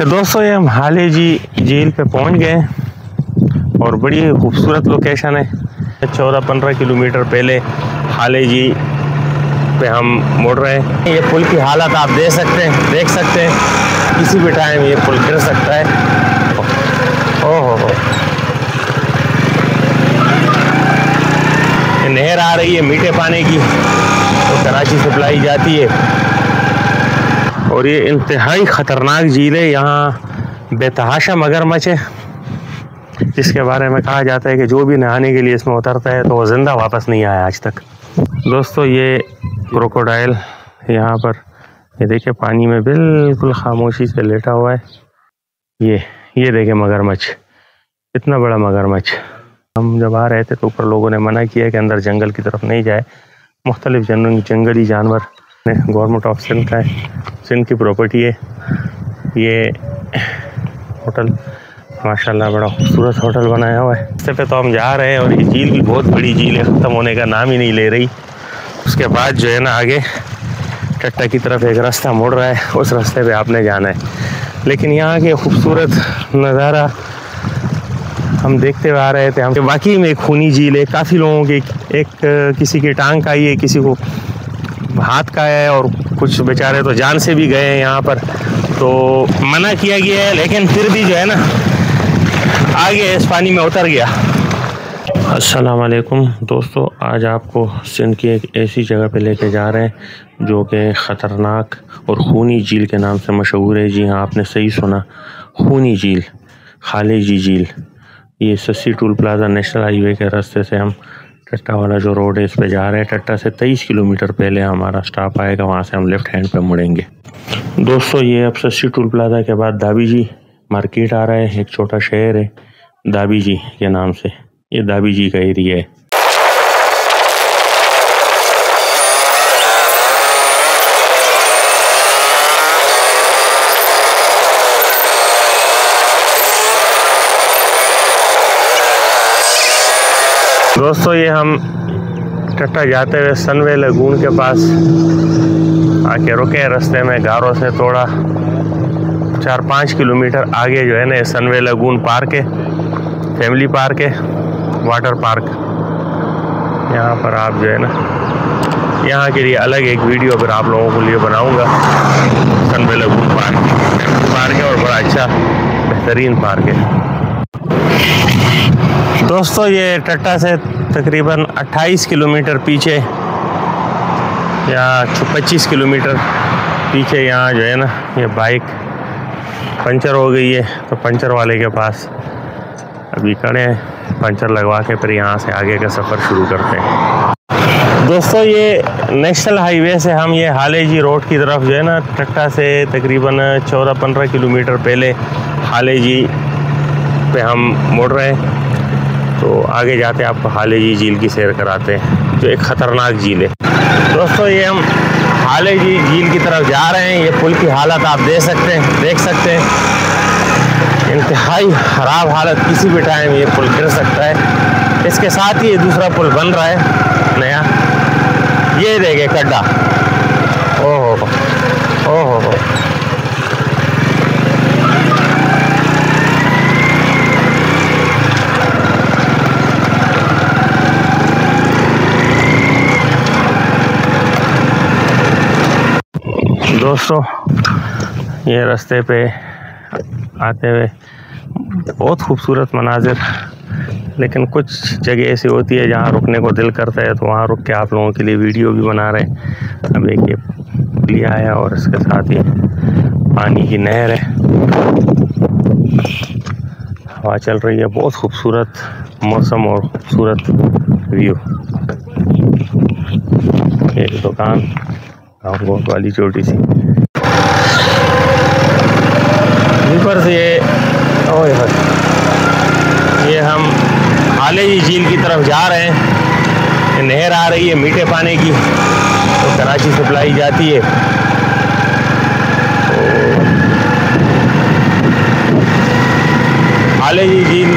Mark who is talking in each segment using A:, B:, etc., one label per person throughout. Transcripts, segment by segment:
A: तो दोस्तों, ये हम हाले जी झील पे पहुँच गए और बड़ी खूबसूरत लोकेशन है। चौदह पंद्रह किलोमीटर पहले हाले जी पे हम मुड़ रहे हैं। ये पुल की हालत आप देख सकते हैं, देख सकते हैं। किसी भी टाइम ये पुल गिर सकता है। ओहो। हो नहर आ रही है मीठे पानी की तो कराची सप्लाई जाती है। और ये इंतहाई ख़तरनाक झील है यहाँ बेतहाशा मगरमच्छ है जिसके बारे में कहा जाता है कि जो भी नहाने के लिए इसमें उतरता है तो वो ज़िंदा वापस नहीं आया आज तक। दोस्तों, ये क्रोकोडाइल यहाँ पर, ये देखिए, पानी में बिल्कुल खामोशी से लेटा हुआ है। ये ये देखे मगरमच्छ। इतना बड़ा मगरमच्छ। हम जब आ रहे थे तो ऊपर लोगों ने मना किया कि अंदर जंगल की तरफ़ नहीं जाए। मुख्तलिफ़ जंगली जानवर गवर्नमेंट ऑफ़ सिंध का है। सिंध की प्रॉपर्टी है। ये होटल, माशाल्लाह बड़ा खूबसूरत होटल बनाया हुआ है। इससे पे तो हम जा रहे हैं और ये झील भी बहुत बड़ी झील है। ख़त्म होने का नाम ही नहीं ले रही। उसके बाद जो है ना आगे टट्टा की तरफ़ एक रास्ता मुड़ रहा है। उस रास्ते पे आपने जाना है। लेकिन यहाँ के खूबसूरत नज़ारा हम देखते हुए आ रहे थे। हम वाकई में खूनी झील है। काफ़ी लोगों की एक, किसी की टांग का ही है, किसी को हाथ का है और कुछ बेचारे तो जान से भी गए हैं यहाँ पर। तो मना किया गया है, लेकिन फिर भी जो है ना, आगे इस पानी में उतर गया। असलकुम दोस्तों, आज आपको सिंध की एक ऐसी जगह पे लेके जा रहे हैं, जो कि ख़तरनाक और खूनी झील के नाम से मशहूर है। जी हाँ आपने सही सुना, खूनी झील खाली जी झील। ये Sassi toll plaza national highway के रास्ते से हम टट्टा वाला जो रोड है, इस पर जा रहे हैं। टट्टा से तेईस किलोमीटर पहले हमारा स्टॉप आएगा, वहाँ से हम लेफ़्ट हैंड पे मुड़ेंगे। दोस्तों, ये अब सस्सी टूल प्लाजा के बाद दाबी जी मार्केट आ रहा है, एक छोटा शहर है, दाबी जी के नाम से। ये दाबी जी का एरिया है। दोस्तों, ये हम टट्टा जाते हुए सनवे लगून के पास आके रुके रास्ते में, गारों से थोड़ा चार पाँच किलोमीटर आगे जो है ना सनवे लगून पार्क है फैमिली पार्क है वाटर पार्क। यहाँ पर आप जो है ना, यहाँ के लिए अलग एक वीडियो फिर आप लोगों के लिए बनाऊँगा, सनवे लगून पार्क पार्क है और बड़ा अच्छा बेहतरीन पार्क है दोस्तों, ये टट्टा से तकरीबन 28 किलोमीटर पीछे या 25 किलोमीटर पीछे यहाँ जो है ना, ये बाइक पंचर हो गई है। तो पंचर वाले के पास अभी खड़े हैं। पंचर लगवा के फिर यहाँ से आगे का सफ़र शुरू करते हैं। दोस्तों, ये नेशनल हाईवे से हम ये हाले जी रोड की तरफ़ जो है ना टट्टा से तकरीबन 14-15 किलोमीटर पहले हाले जी पे हम मुड़ रहे हैं। तो आगे जाते आपको हाले जी झील की सैर कराते हैं, जो एक ख़तरनाक झील है। दोस्तों, ये हम हाले जी झील की तरफ़ जा रहे हैं। ये पुल की हालत आप देख सकते हैं, देख सकते हैं। इंतहाई ख़राब हालत, किसी भी टाइम ये पुल गिर सकता है। इसके साथ ही ये दूसरा पुल बन रहा है, नया। ये देखे गड्ढा ओहो ओहो हो दोस्तों, ये रास्ते पे आते हुए बहुत खूबसूरत मनाजिर, लेकिन कुछ जगह ऐसी होती है जहाँ रुकने को दिल करता है तो वहाँ रुक के आप लोगों के लिए वीडियो भी बना रहे हैं। अब एक ये लिया है और इसके साथ ही पानी की नहर है। हवा चल रही है, बहुत खूबसूरत मौसम और खूबसूरत व्यू। एक दुकान गाँव वाली छोटी सी। ऊपर से ये ये हम हाले जी झील की तरफ़ जा रहे हैं। नहर आ रही है मीठे पानी की। तो कराची सप्लाई जाती है। तो हाले जी झील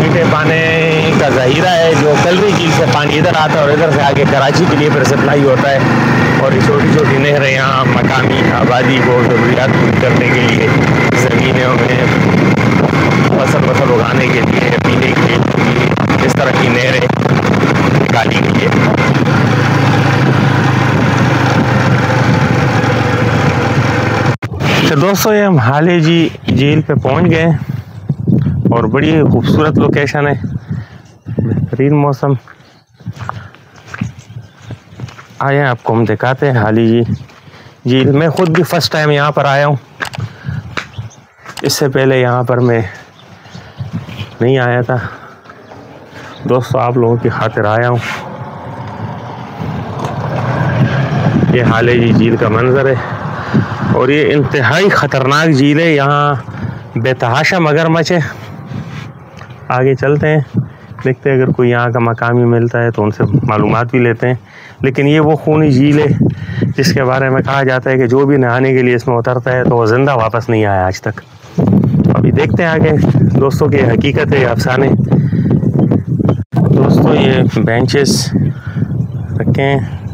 A: मीठे पानी का ज़हीरा है, जो कलरी झील से पानी इधर आता है और इधर से आगे कराची के लिए फिर सप्लाई होता है। छोटी छोटी छोटी है यहाँ मकामी आबादी को ज़रूरियात पूरी करने के लिए, ज़मीनों में फ़सल वसल उगाने के लिए, पीने के लिए, इस तरह की नहरें निकाली गई है। तो दोस्तों, ये हम हाले जी झील पे पहुँच गए और बड़ी खूबसूरत लोकेशन है, बेहतरीन मौसम। आए आपको हम दिखाते हैं। हाली जी झील मैं खुद भी फ़र्स्ट टाइम यहाँ पर आया हूँ। इससे पहले यहाँ पर मैं नहीं आया था। दोस्तों, आप लोगों की खातिर आया हूँ। ये हाले जी झील का मंज़र है और ये इंतहाई ख़तरनाक झील है। यहाँ बेतहाशा मगरमच्छ है। आगे चलते हैं, देखते हैं अगर कोई यहाँ का मकामी मिलता है तो उनसे मालूम भी लेते हैं। लेकिन ये वो खूनी झील है जिसके बारे में कहा जाता है कि जो भी नहाने के लिए इसमें उतरता है तो वो ज़िंदा वापस नहीं आया आज तक। अभी देखते हैं आगे। दोस्तों की हकीकत है, अफसाने। दोस्तों, ये बेंचेस रखें।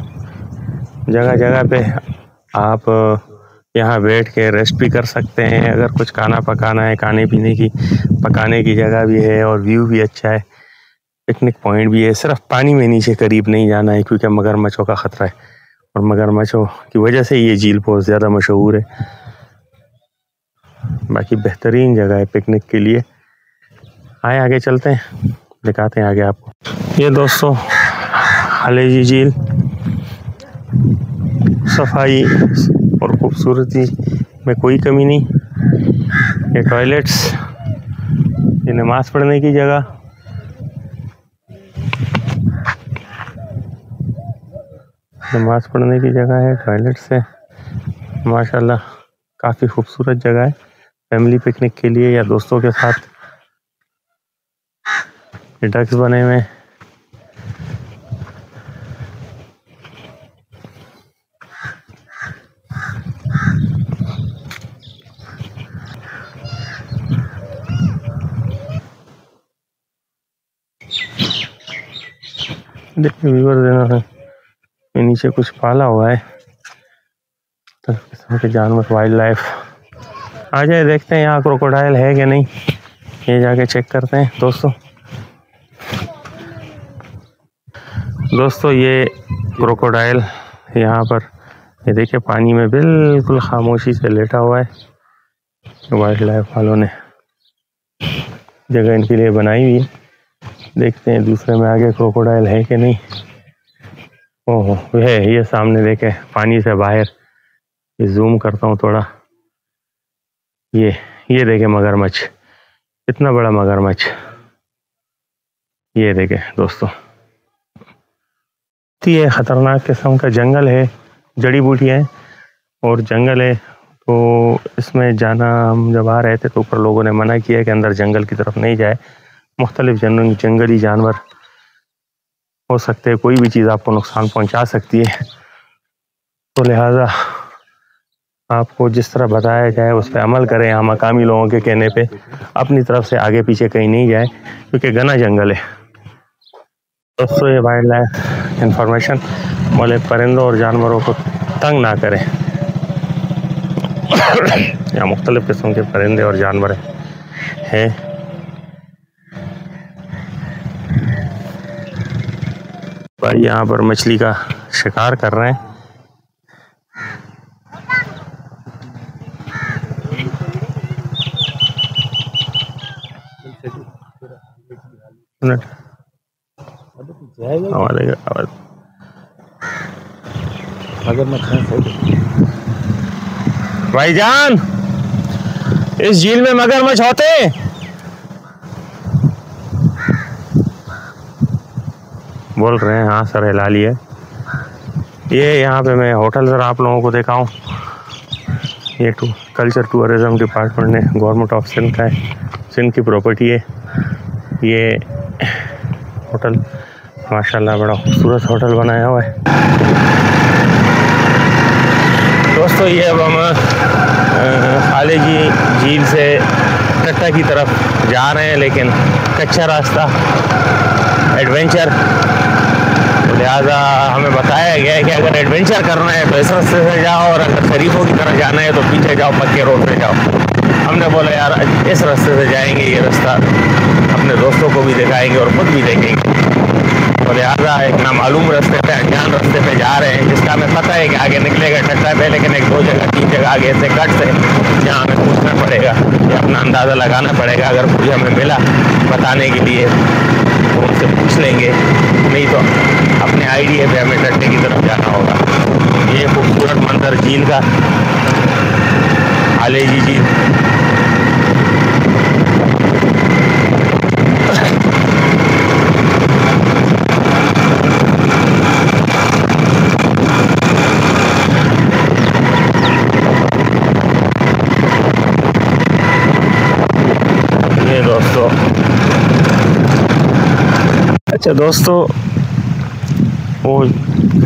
A: जगह जगह पे आप यहाँ बैठ के रेस्ट भी कर सकते हैं। अगर कुछ खाना पकाना है खाने पीने की, पकाने की जगह भी है और व्यू भी अच्छा है पिकनिक पॉइंट भी है। सिर्फ़ पानी में नीचे करीब नहीं जाना है, क्योंकि मगरमच्छों का ख़तरा है। और मगरमच्छों की वजह से ये झील बहुत ज़्यादा मशहूर है। बाकी बेहतरीन जगह है पिकनिक के लिए। आए, आगे चलते हैं। दिखाते हैं आगे आपको। ये दोस्तों हलेजी झील। सफ़ाई और खूबसूरती में कोई कमी नहीं। ये टॉयलेट्स ये नमाज़ पढ़ने की जगह। नमाज़ पढ़ने की जगह है टॉयलेट्स है माशाल्लाह, काफ़ी खूबसूरत जगह है। फैमिली पिकनिक के लिए या दोस्तों के साथ। डक्स बने हुए हैं। देखिए व्यूवर देना है। नीचे कुछ पाला हुआ है। किस्म के जानवर वाइल्ड लाइफ आ जाए, देखते हैं यहाँ क्रोकोडाइल है कि नहीं। ये जाके चेक करते हैं, दोस्तों। दोस्तों, ये क्रोकोडाइल यहाँ पर, ये देखिए, पानी में बिल्कुल खामोशी से लेटा हुआ है। वाइल्ड लाइफ वालों ने जगह इनके लिए बनाई हुई है। देखते हैं दूसरे में आगे क्रोकोडाइल है कि नहीं। ओहो है ये सामने देखे, पानी से बाहर। ये जूम करता हूँ थोड़ा। ये ये देखे मगरमच्छ। इतना बड़ा मगरमच्छ। ये देखे दोस्तों। ये खतरनाक किस्म का जंगल है, जड़ी बूटियाँ हैं। और जंगल है तो इसमें जाना, हम जब आ रहे थे तो ऊपर लोगों ने मना किया कि अंदर जंगल की तरफ़ नहीं जाए। मुख्तलिफ़ जंगली जानवर। हो सकते हैं, कोई भी चीज़ आपको नुकसान पहुँचा सकती है। तो लिहाजा आपको जिस तरह बताया जाए, उस पर अमल करें यहाँ मकामी लोगों के कहने पे। अपनी तरफ़ से आगे पीछे कहीं नहीं जाए, क्योंकि घना जंगल है। दोस्तों, ये वाइल्ड लाइफ इंफॉर्मेशन बोले परिंदों और जानवरों को तंग ना करें। यहाँ मुख्तलिफ़ किस्म के परिंदे और जानवर हैं। भाई, यहाँ पर मछली का शिकार कर रहे हैं। अगर मैं भाईजान, इस झील में मगरमच्छ होते बोल रहे हैं हाँ सर हिला लिए ये यहाँ पे मैं होटल सर आप लोगों को दिखाऊँ ये टू, कल्चर टूरिज़म डिपार्टमेंट ने गवर्नमेंट ऑफ़ सिंध का है। सिंध की प्रॉपर्टी है। ये होटल, माशाल्लाह बड़ा खूबसूरत होटल बनाया हुआ है। दोस्तों, ये अब हम खाले जी झील से टट्टा की तरफ़ जा रहे हैं, लेकिन कच्चा रास्ता, एडवेंचर लिहाजा हमें बताया गया है कि अगर एडवेंचर करना है तो इस रास्ते से जाओ और अगर शरीफों की तरफ़ जाना है तो पीछे जाओ, पक्के रोड पे जाओ। हमने बोला, यार, इस रास्ते से जाएँगे, ये रास्ता अपने दोस्तों को भी दिखाएँगे और खुद भी देखेंगे। तो लिहाजा एक नामालूम रास्ते पे, अनजान रास्ते पे जा रहे हैं, जिसका हमें पता है कि आगे निकलेगा टट्टा पे, लेकिन एक दो जगह, तीन जगह आगे से कट से जहाँ हमें पूछना पड़ेगा, या अपना अंदाज़ा लगाना पड़ेगा, अगर कुछ हमें मिला बताने के लिए। तो उनसे पूछ लेंगे नहीं तो अपने आइडिया पे हमें डंडे की तरफ़ जाना होगा। ये खूबसूरत मंदिर, झील का। आले जी झील अच्छा दोस्तों, वो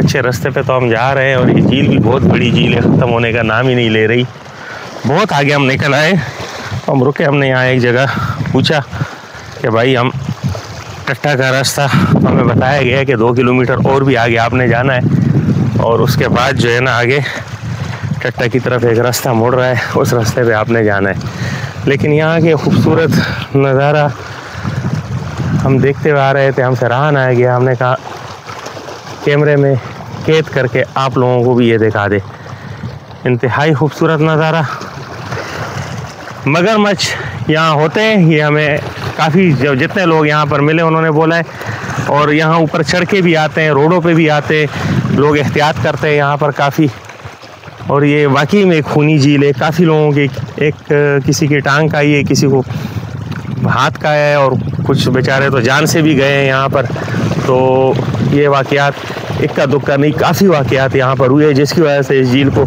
A: अच्छे रास्ते पे तो हम जा रहे हैं और ये झील भी बहुत बड़ी झील है, ख़त्म होने का नाम ही नहीं ले रही। बहुत आगे हम निकल आए तो हम रुके, हमने यहाँ एक जगह पूछा कि भाई हम टट्टा का रास्ता तो हमें बताया गया है कि दो किलोमीटर और भी आगे आपने जाना है और उसके बाद जो है ना आगे टट्टा की तरफ़ एक रास्ता मुड़ रहा है, उस रास्ते पे आपने जाना है। लेकिन यहाँ के खूबसूरत नज़ारा हम देखते हुए आ रहे थे, हमसे रहा ना गया। हमने कहा, कैमरे में कैद करके आप लोगों को भी ये दिखा दे। इंतहाई खूबसूरत नज़ारा। मगरमच्छ यहाँ होते हैं, ये हमें काफ़ी जब जितने लोग यहाँ पर मिले, उन्होंने बोला है। और यहाँ ऊपर चढ़ के भी आते हैं, रोडों पे भी आते हैं। लोग एहतियात करते हैं यहाँ पर काफ़ी। और ये वाकई में खूनी झील है। काफ़ी लोगों की एक किसी की टांग का ही है किसी को हाथ का है और कुछ बेचारे तो जान से भी गए हैं यहाँ पर। तो ये वाक़ात इक्का दुक्का नहीं, काफ़ी वाक़ात यहाँ पर हुए जिसकी वजह से इस झील को,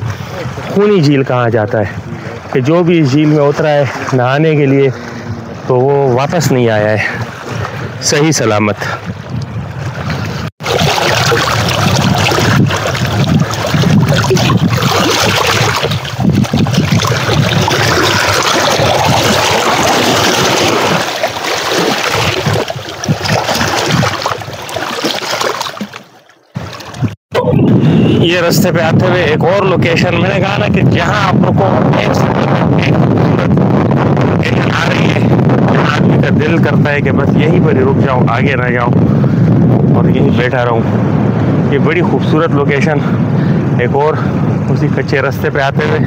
A: खूनी झील कहा जाता है कि जो भी इस झील में उतरा है नहाने के लिए तो वो वापस नहीं आया है। सही सलामत। ये रास्ते पे आते हुए एक और लोकेशन मैंने कहा ना कि जहाँ आप लोग को एक लोकेशन आ रही है। आदमी का दिल करता है कि बस यहीं पर ही रुक जाऊँ, आगे ना जाऊँ और यहीं बैठा रहूँ। ये बड़ी खूबसूरत लोकेशन एक और उसी कच्चे रास्ते पे आते हुए।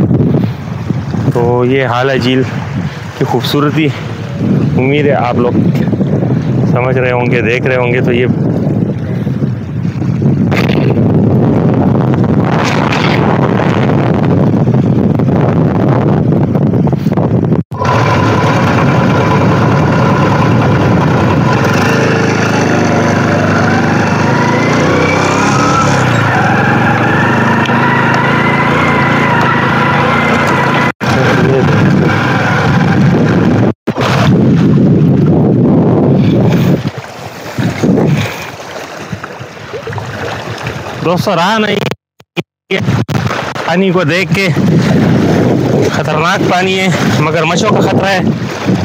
A: तो ये हाल झील की खूबसूरती। उम्मीद है आप लोग समझ रहे होंगे, देख रहे होंगे। तो ये दोस्तों रहा नहीं। पानी को देख के खतरनाक पानी है, मगर मच्छों का खतरा है।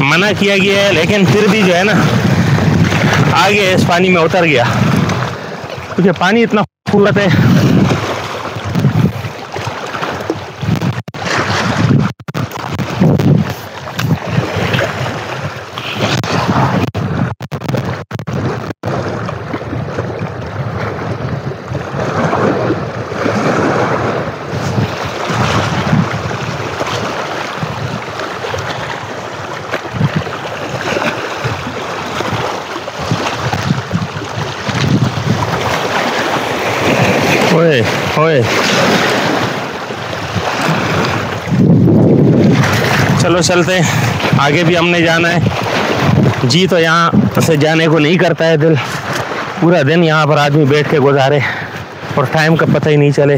A: मना किया गया है, लेकिन फिर भी जो है ना, आगे इस पानी में उतर गया। क्योंकि पानी इतना खूबसूरत है ओए चलो चलते हैं। आगे भी हमने जाना है। जी तो यहाँ से जाने को नहीं करता है दिल। पूरा दिन यहाँ पर आदमी बैठ के गुजारे और टाइम का पता ही नहीं चले।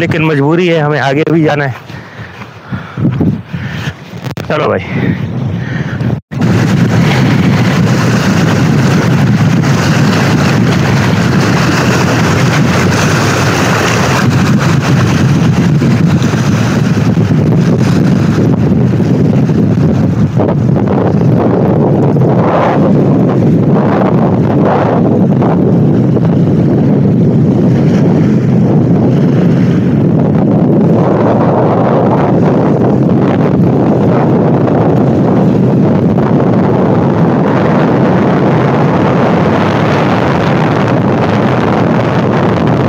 A: लेकिन मजबूरी है, हमें आगे भी जाना है। चलो भाई।